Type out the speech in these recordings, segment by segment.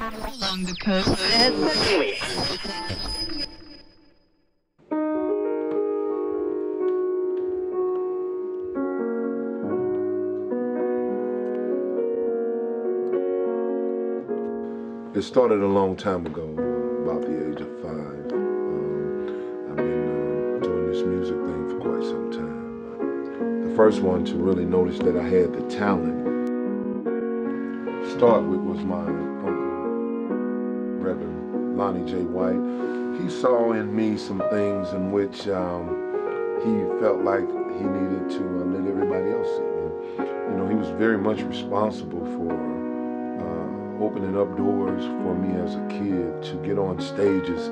Along the coast. It started a long time ago, about the age of five. Um, I've been uh, doing this music thing for quite some time. The first one to really notice that I had the talent start with was my Lonnie J. White. He saw in me some things in which um, he felt like he needed to uh, let everybody else see. And, you know, he was very much responsible for opening up doors for me as a kid to get on stages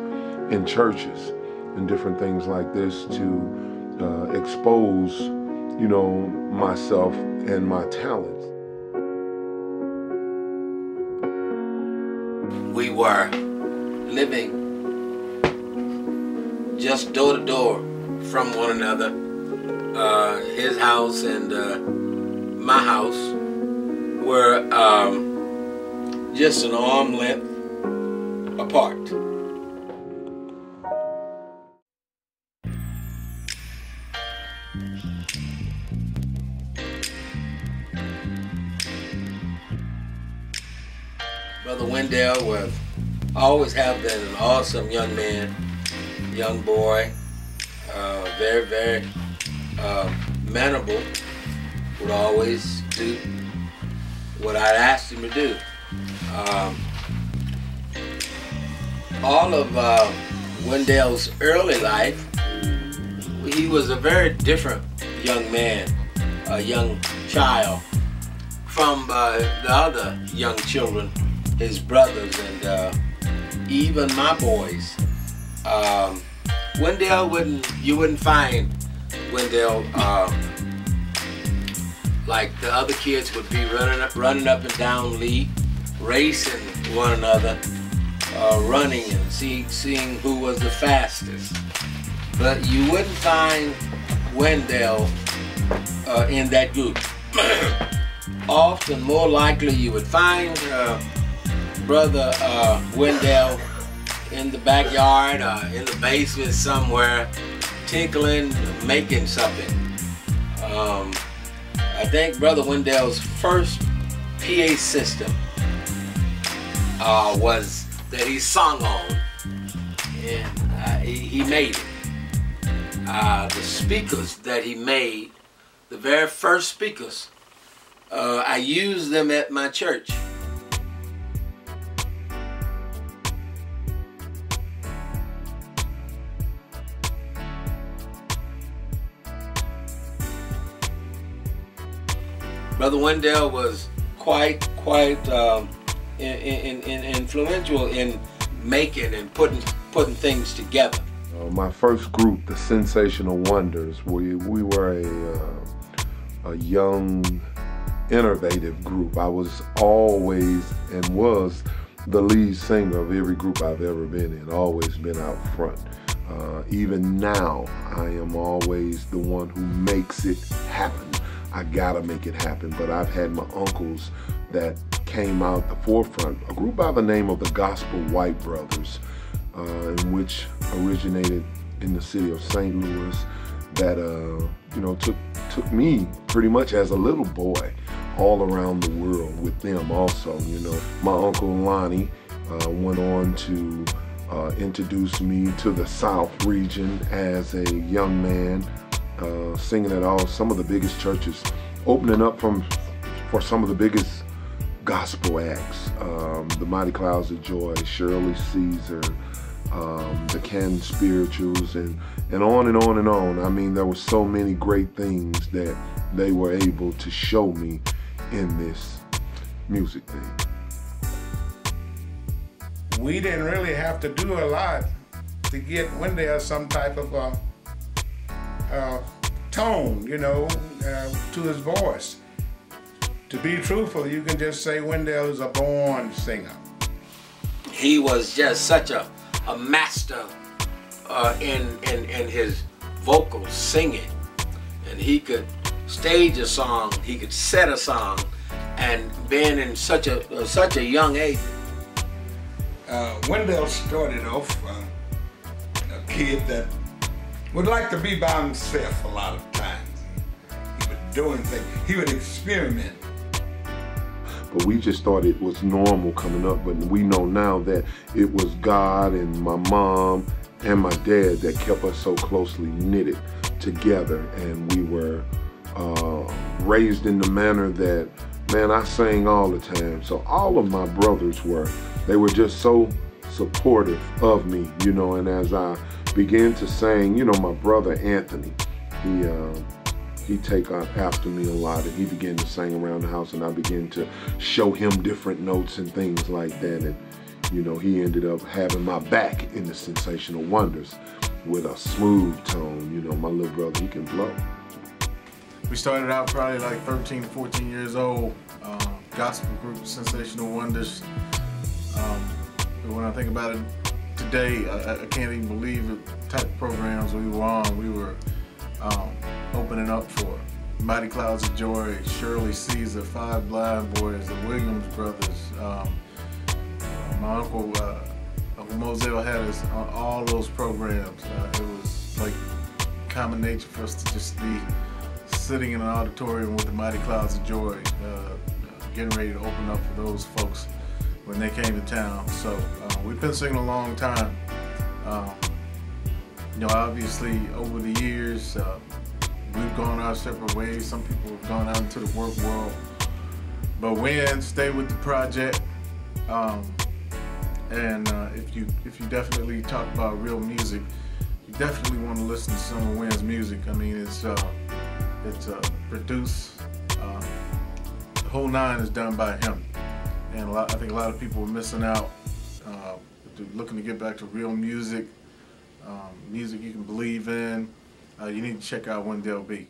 in churches and different things like this to uh, expose, you know, myself and my talents. We were living just door to door from one another. Uh, his house and uh, my house were um, just an arm length apart. Brother Wendell was always have been an awesome young man, young boy, uh, very, very uh, mannerable, would always do what I'd asked him to do. Um, all of uh, Wendell's early life, he was a very different young man, a young child from uh, the other young children, his brothers and uh, even my boys. Um, Wendell wouldn't, you wouldn't find Wendell uh, like the other kids would be running up, running up and down Lee racing one another, uh, running and see, seeing who was the fastest. But you wouldn't find Wendell uh, in that group. Often, more likely, you would find uh, brother uh, Wendell in the backyard or in the basement somewhere, tinkling, making something. Um, I think brother Wendell's first PA system uh, was that he sung on, and uh, he, he, made it. Uh, the speakers that he made, the very first speakers, uh, I used them at my church. Brother Wendell was quite, quite um, in, in, influential in making and putting putting things together. Uh, my first group, the Sensational Wonders, we we were a uh, a young, innovative group. I was always and was the lead singer of every group I've ever been in. Always been out front. Uh, even now, I am always the one who makes it happen. I gotta make it happen. But I've had my uncles that came out the forefront, a group by the name of the Gospel White Brothers, uh, in which originated in the city of St. Louis, that uh, you know took took me pretty much as a little boy all around the world with them. Also, you know, my uncle Lonnie uh, went on to uh, introduce me to the South region as a young man, uh, singing at all some of the biggest churches, opening up from for some of the biggest gospel acts. Um, the Mighty Clouds of Joy, Shirley Caesar, um, the Canton Spirituals, and, and on and on and on. I mean, there were so many great things that they were able to show me in this music thing. We didn't really have to do a lot to get Wendell some type of uh, uh, tone, you know, uh, to his voice. To be truthful, you can just say Wendell is a born singer. He was just such a, a master uh, in, in, in his vocal singing. And he could stage a song, he could set a song, and being in such a uh, such a young age, uh, Wendell started off uh, a kid that would like to be by himself a lot of times. He would doing things. He would experiment. But we just thought it was normal coming up. But we know now that it was God and my mom and my dad that kept us so closely knitted together. And we were uh, raised in the manner that, man, I sang all the time. So all of my brothers were, they were just so supportive of me, you know. And as I began to sing, you know, my brother Anthony, he, uh, he take after me a lot and he began to sing around the house and I began to show him different notes and things like that and you know he ended up having my back in the sensational wonders with a smooth tone you know my little brother he can blow. We started out probably like 13 14 years old uh, gospel group sensational wonders. Um, when I think about it today I, I, can't even believe the type of programs we were on we were um, opening up for Mighty Clouds of Joy, Shirley Caesar, Five Blind Boys, the Williams Brothers. Um, my uncle, uh, Uncle Moselle had us on all those programs. Uh, it was like common nature for us to just be sitting in an auditorium with the Mighty Clouds of Joy, uh, getting ready to open up for those folks when they came to town. So uh, we've been singing a long time. Um, you know, obviously over the years, uh, we've gone our separate ways. Some people have gone out into the work world. But Win stay with the project. Um, and uh, if you if you definitely talk about real music, you definitely want to listen to some of Win's music. I mean, it's uh, it's uh, produced. Uh, the whole nine is done by him, and lot, I think a lot of people are missing out. Uh, looking to get back to real music, um, music you can believe in uh, you need to check out Wendell B.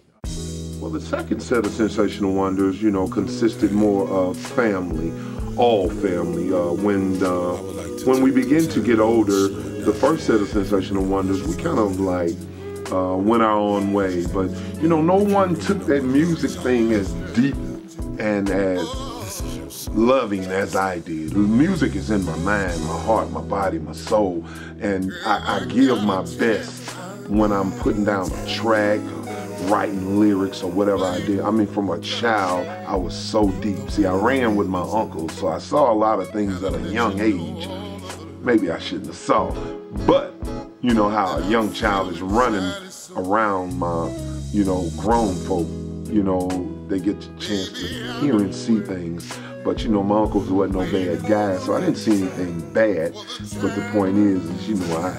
Well, the second set of Sensational Wonders, you know, consisted more of family, all family. Uh, when uh, when we begin to get older, the first set of Sensational Wonders, we kind of like uh, went our own way. But, you know, no one took that music thing as deep and as loving as I did. Music is in my mind, my heart, my body, my soul, and I, I give my best when I'm putting down a track, writing lyrics or whatever I did. I mean, from a child, I was so deep. See, I ran with my uncle, so I saw a lot of things at a young age. Maybe I shouldn't have saw, but you know how a young child is running around my, you know, grown folk. You know, they get the chance to hear and see things. But you know, my uncles wasn't no bad guy, so I didn't see anything bad. But the point is, is you know, I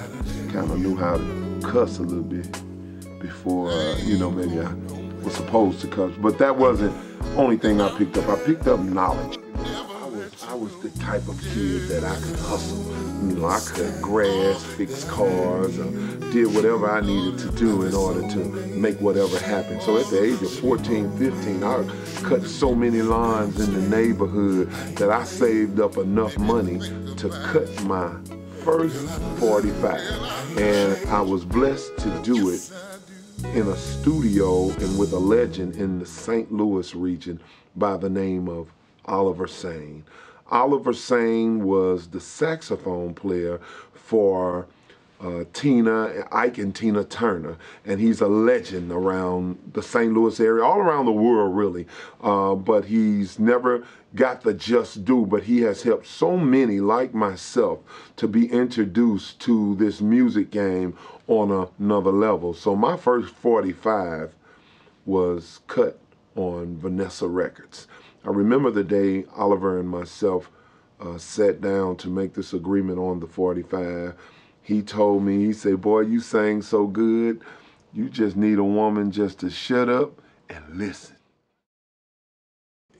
kind of knew how to cuss a little bit before, uh, you know, maybe I was supposed to cuss. But that wasn't only thing I picked up. I picked up knowledge. I was, I was the type of kid that I could hustle. You know, I cut grass, fix cars, or did whatever I needed to do in order to make whatever happen. So at the age of 14, 15, I cut so many lawns in the neighborhood that I saved up enough money to cut my first 45. And I was blessed to do it in a studio and with a legend in the St. Louis region by the name of Oliver Sain. Oliver Sain was the saxophone player for uh, Tina, Ike and Tina Turner, and he's a legend around the St. Louis area, all around the world really. Uh, but he's never got the just due, but he has helped so many like myself to be introduced to this music game on another level. So my first 45 was cut on Vanessa Records. I remember the day Oliver and myself uh, sat down to make this agreement on the 45 he told me, he said, boy, you sang so good, you just need a woman just to shut up and listen.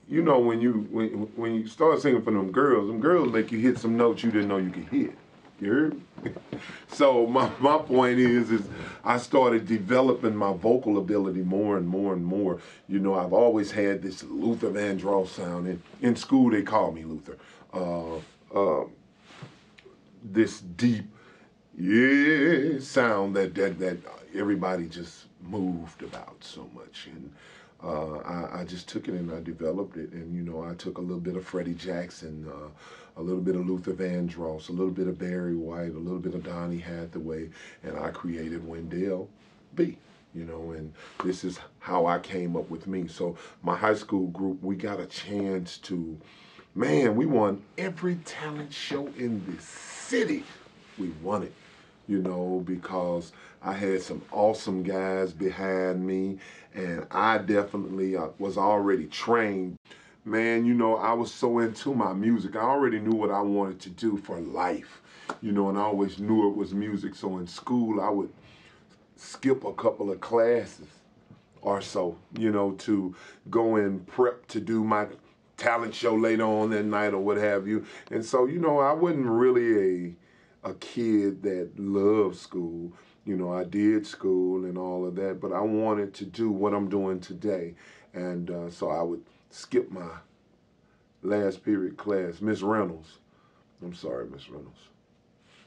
You know, when you when, when you start singing for them girls, them girls make you hit some notes you didn't know you could hit. You heard? so my, my point is, is I started developing my vocal ability more and more and more. You know, I've always had this Luther Vandross sound. In, in school, they call me Luther. Uh, uh, this deep, yeah sound that that that everybody just moved about so much and uh, I, I, just took it and I developed it. And, you know, I took a little bit of Freddie Jackson, uh, a little bit of Luther Vandross, a little bit of Barry White, a little bit of Donny Hathaway, and I created Wendell B. You know, and this is how I came up with me. So my high school group, we got a chance to, man, we won every talent show in the city. We won it you know, because I had some awesome guys behind me, and I definitely uh, was already trained. Man, you know, I was so into my music. I already knew what I wanted to do for life, you know, and I always knew it was music. So in school, I would skip a couple of classes or so, you know, to go and prep to do my talent show later on that night or what have you. And so, you know, I wasn't really a a kid that loved school. You know, I did school and all of that, but I wanted to do what I'm doing today. And uh, so I would skip my last period class. Miss Reynolds, I'm sorry, Miss Reynolds,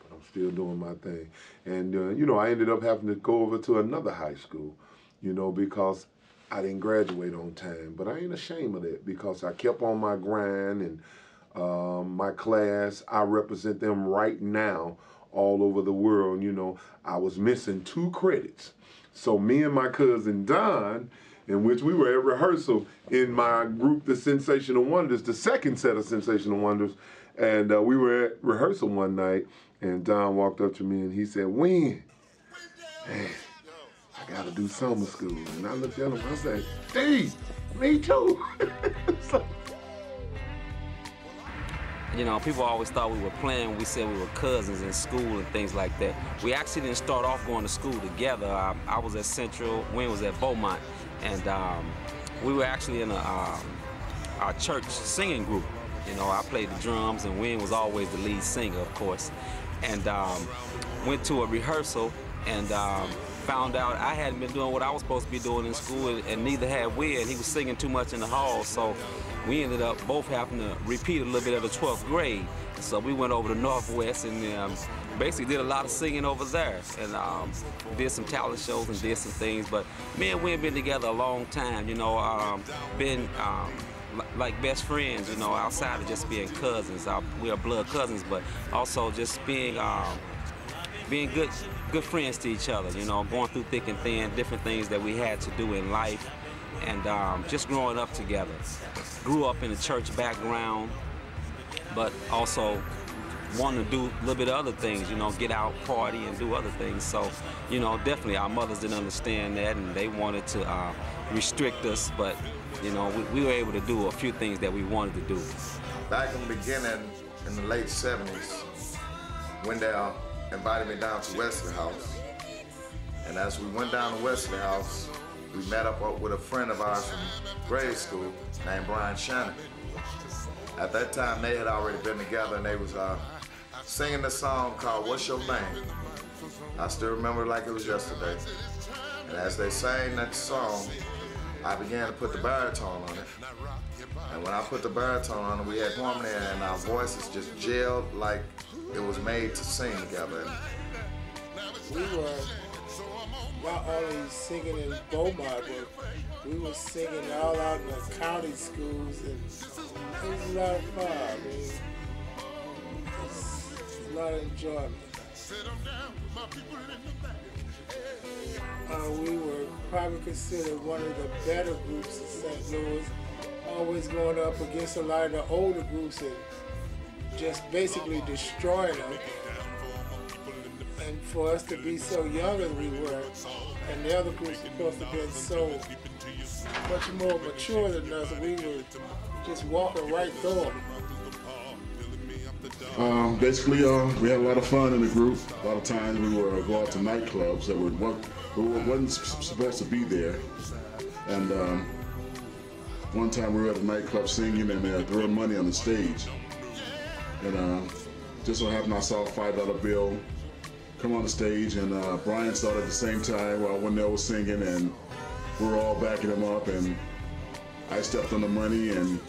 but I'm still doing my thing. And, uh, you know, I ended up having to go over to another high school, you know, because I didn't graduate on time. But I ain't ashamed of that because I kept on my grind and um, my class, I represent them right now all over the world. You know, I was missing two credits. So me and my cousin Don, in which we were at rehearsal in my group, The Sensational Wonders, the second set of Sensational Wonders, and uh, we were at rehearsal one night, and Don walked up to me and he said, "When, man, I got to do summer school." And I looked at him, I said, "Steve, me too." so, you know, people always thought we were playing. We said we were cousins in school and things like that. We actually didn't start off going to school together. I, I was at Central, Wayne was at Beaumont, and um, we were actually in a, um, our church singing group. You know, I played the drums, and Wayne was always the lead singer, of course. And um, went to a rehearsal, and um, found out I hadn't been doing what I was supposed to be doing in school, and, neither had Win. He was singing too much in the hall, so we ended up both having to repeat a little bit of the 12th grade. So we went over to Northwest and um, basically did a lot of singing over there and um, did some talent shows and did some things. But me and Win been together a long time, you know, um, been um, like best friends, you know, outside of just being cousins. Uh, we are blood cousins, but also just being um, being good good friends to each other, you know, going through thick and thin, different things that we had to do in life and um, just growing up together. Grew up in a church background, but also wanted to do a little bit of other things, you know, get out, party, and do other things. So, you know, definitely our mothers didn't understand that, and they wanted to uh, restrict us, but, you know, we, we, were able to do a few things that we wanted to do. Back in the beginning, in the late 70s, Wendell invited me down to Wesley House. And as we went down to Wesley House, we met up with a friend of ours from grade school named Brian Shannon. At that time, they had already been together and they was uh, singing the song called What's Your Name? I still remember like it was yesterday. And as they sang that song, I began to put the baritone on it. And when I put the baritone on it, we had harmony and our voices just gelled like it was made to sing together. We were not only singing in Beaumont, but we were singing all out in the county schools, and it was a lot of fun. I mean, a lot of enjoyment. Uh, we were probably considered one of the better groups in St. Louis, always going up against a lot of the older groups and just basically destroying them and for us to be so young as we were, and the other groups supposed to have been so much more mature than us, we were just walking right through them. Um, basically, uh, we had a lot of fun in the group. A lot of times we would go out to nightclubs that were, we wasn't supposed to be there. And um, one time we were at a nightclub singing and they were throwing money on the stage. And uh, just so happened I saw a five dollar bill come on the stage, and uh, Brian started at the same time while Wendell was singing, and we were all backing him up, and I stepped on the money, and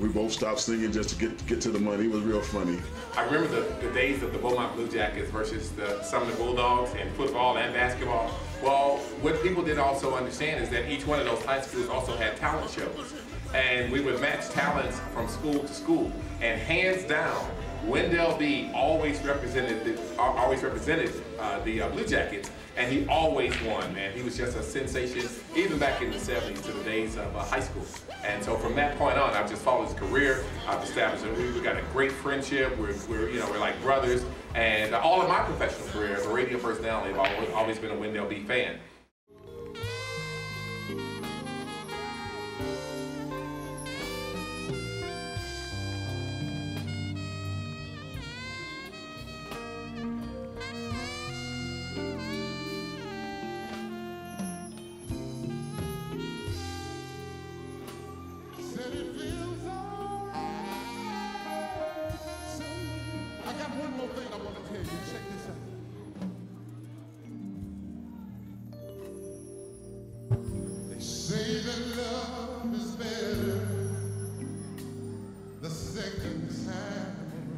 we both stopped singing just to get get to the money. It was real funny. I remember the, the days of the Beaumont Blue Jackets versus the Bulldogs in football and basketball. Well, what people didn't also understand is that each one of those high schools also had talent shows. And we would match talents from school to school. And hands down, Wendell B always represented the, always represented uh, the uh, Blue Jackets, and he always won. Man, he was just a sensation, even back in the '70s to the days of uh, high school. And so from that point on, I've just followed his career. I've established we've got a great friendship. We're, we're you know we're like brothers. And all of my professional career as a radio personality, I've always been a Wendell B fan.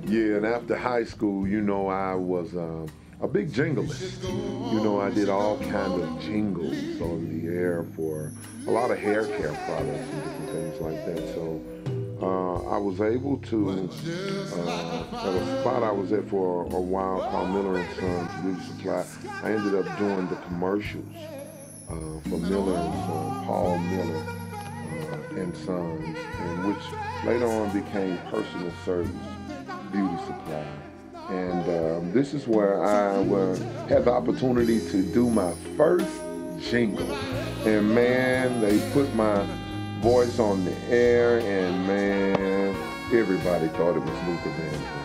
Yeah, and after high school, you know, I was um, a big jinglist. You know, I did all kind of jingles on the air for a lot of hair care products and different things like that. So uh, I was able to, uh, at a spot I was at for a while called Miller and Sons Beauty Supply, I ended up doing the commercials uh, for Miller and Sons, Paul Miller uh, and Sons, and which later on became personal service beauty supply. And um, this is where I uh, had the opportunity to do my first jingle. And man, they put my voice on the air, and man, everybody thought it was Luther Vandross.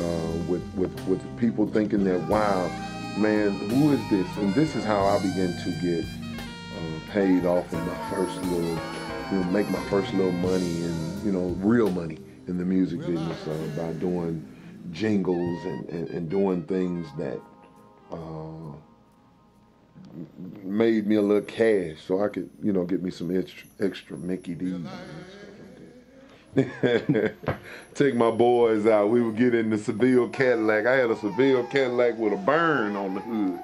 Uh, with, with, with people thinking that, wow, man, who is this? And this is how I began to get uh, paid off of my first little, you know, make my first little money and, you know, real money in the music business uh, by doing jingles and, and, and doing things that uh, made me a little cash so I could, you know, get me some extra, extra Mickey D's. Take my boys out. We would get in the Seville Cadillac. I had a Seville Cadillac with a burn on the hood.